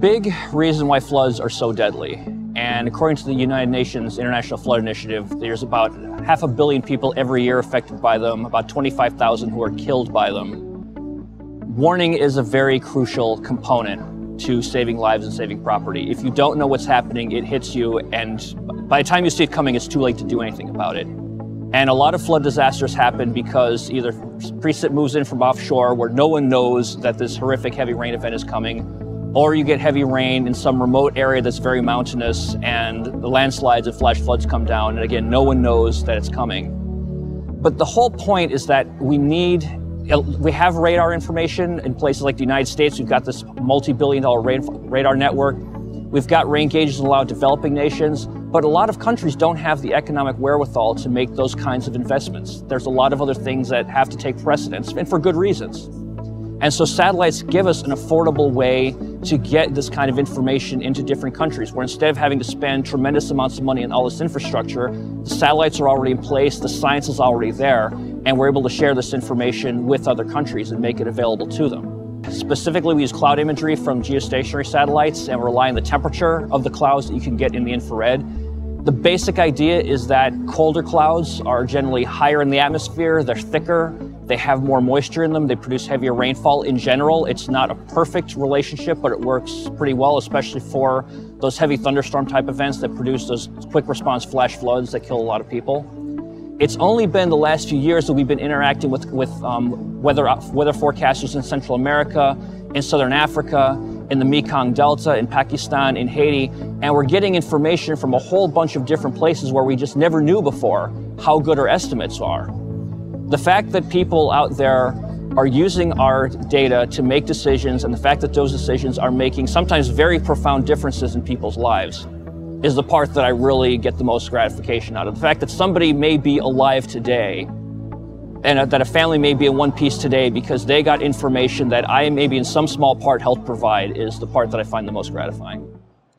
Big reason why floods are so deadly. And according to the United Nations International Flood Initiative, there's about half a billion people every year affected by them, about 25,000 who are killed by them. Warning is a very crucial component to saving lives and saving property. If you don't know what's happening, it hits you, and by the time you see it coming, it's too late to do anything about it. And a lot of flood disasters happen because either precip moves in from offshore where no one knows that this horrific heavy rain event is coming, or you get heavy rain in some remote area that's very mountainous and the landslides and flash floods come down. And again, no one knows that it's coming. But the whole point is that we need, uh, we have radar information in places like the United States. We've got this multi billion dollar radar network. We've got rain gauges in a lot of developing nations. But a lot of countries don't have the economic wherewithal to make those kinds of investments. There's a lot of other things that have to take precedence, and for good reasons. And so satellites give us an affordable way to get this kind of information into different countries, where instead of having to spend tremendous amounts of money on all this infrastructure, the satellites are already in place, the science is already there, and we're able to share this information with other countries and make it available to them. Specifically, we use cloud imagery from geostationary satellites and rely on the temperature of the clouds that you can get in the infrared the basic idea is that colder clouds are generally higher in the atmosphere, they're thicker, they have more moisture in them, they produce heavier rainfall in general. It's not a perfect relationship, but it works pretty well, especially for those heavy thunderstorm type events that produce those quick response flash floods that kill a lot of people. It's only been the last few years that we've been interacting with, with um, weather, weather forecasters in Central America, in Southern Africa, in the Mekong Delta, in Pakistan, in Haiti, and we're getting information from a whole bunch of different places where we just never knew before how good our estimates are. The fact that people out there are using our data to make decisions, and the fact that those decisions are making sometimes very profound differences in people's lives is the part that I really get the most gratification out of. The fact that somebody may be alive today and that a family may be in one piece today because they got information that I maybe in some small part helped provide is the part that I find the most gratifying.